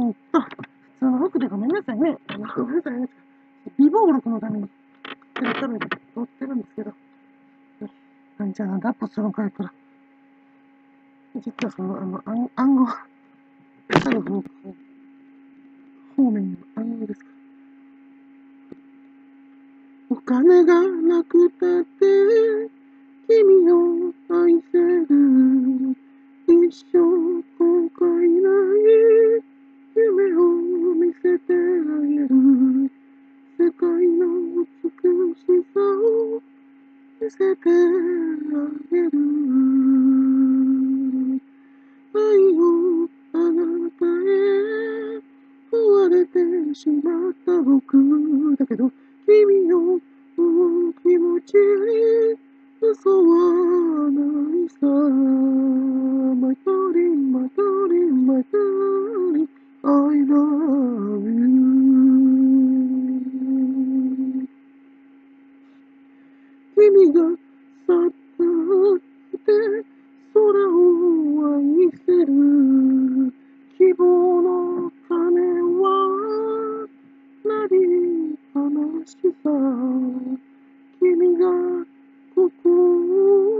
えっと、その服でごめんなさいね。ごめんなさいね。美貌録のために、テレカメラで撮ってるんですけど、なんじゃなんでアップするのかやったら、実はその、あの、暗暗号、下の方方面の暗号ですか。お金がなくたって、せてあげる。世界の美しさを見せてあげる。愛をあなたへ壊れてしまった僕だけど君を気持ちに嘘は空を愛せる希望の鐘は鳴り悲しさ。君がここを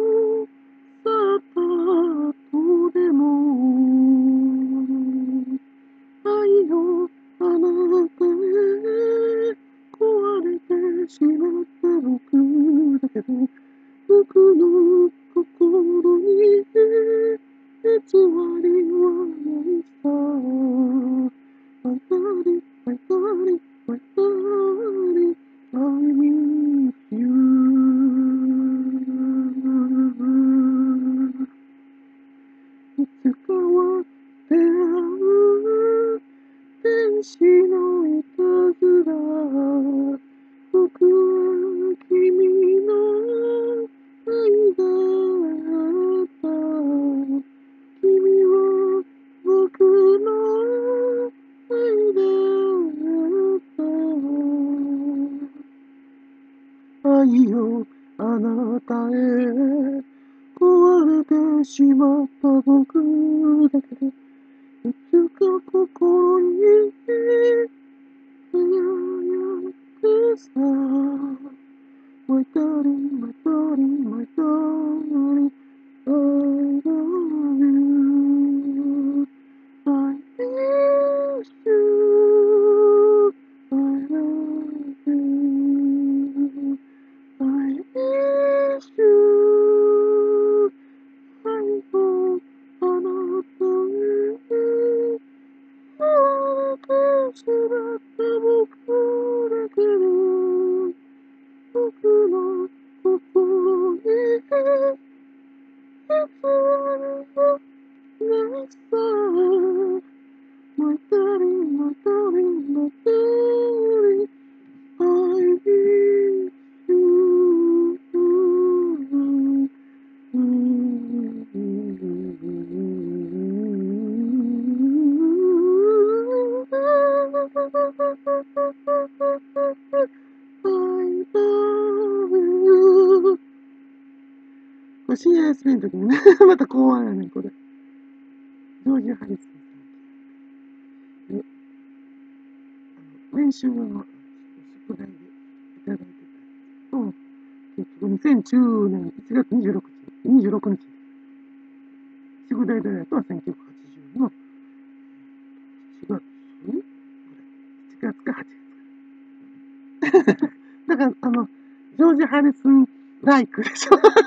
つ偽りはないさ。あたり、あたり、あたり、あいみきゅう。いつかは出会う天使のいたずら。愛をあなたへ壊れてしまった僕だけどいつか心に輝くさ My darling, my 僕の心に偽りはないさ My darling, my darling, my darling これ CISP の時にね、また公安やねん、これ。ジョージ・ハリスンさん。で、あの、練習の宿題でいただいてたやつと、結局2010年1月26日、26日、宿題でやったのは1980の4月ぐらい、7月か8月か。だから、あの、ジョージ・ハリスン・ライクでしょ。